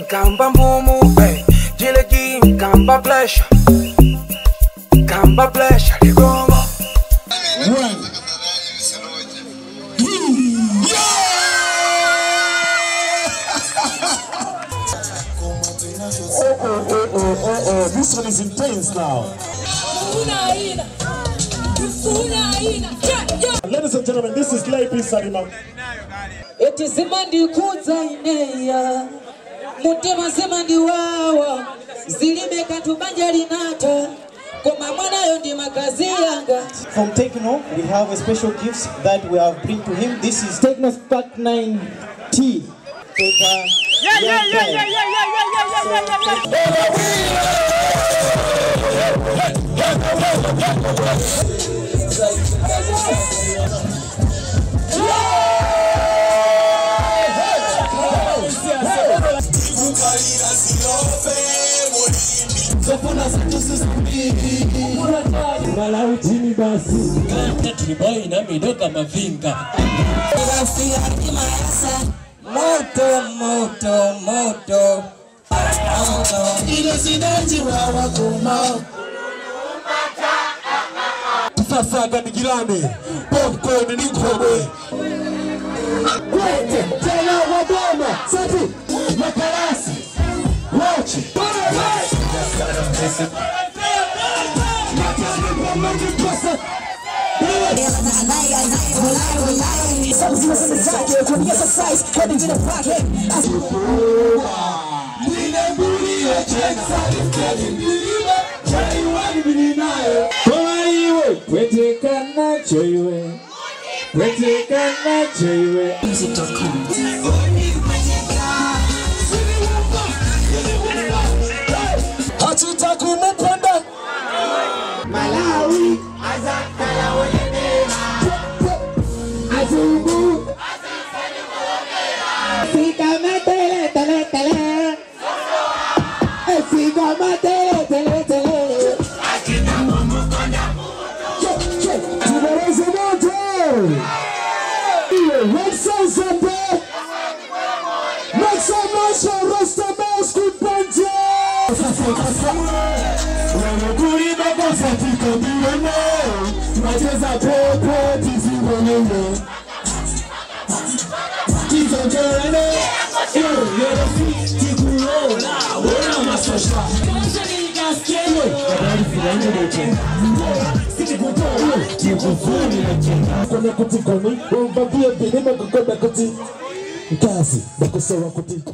Nkamba mumu, eh, jilegi nkamba pleasure. Nkamba pleasure, ligongo This one is intense now. Ladies and gentlemen, this is Lady Salima. It is Mandi Kuza Ineya. Mutema Semandi Wawa. Zilime Katubanja Linata. Koma mwanayo ndi. From Techno, we have a special gift that we have bring to him. This is Techno's Part 9 T. Yeah, yeah, yeah, yeah, yeah, yeah, yeah, yeah, yeah, yeah, yeah, yeah. Hey, hey, hey, hey, hey, hey. Malautini basi. Boy na midoka mavinga moto moto moto Sasa ganigirane. Popcorn ni kobe. Kwete, tena waboma. Sati, makarasi. Wachi. Koma iwe, kwetekana choiwe. Kwetekana choiwe. Hatutakumupanda. Malawi. Nisauzembe Nisamasha Rastamos Kupandia Wanakuri baba fatika biwene Macheza pepe tizi mwenyewe Kizongerele Yo, yorofiki kuona Wona masosha Kansa ni gaskele Wadari filani deje Wona kone kuti kɔni wɔn ba bi ebi kuti nkaasi bɛ kuti.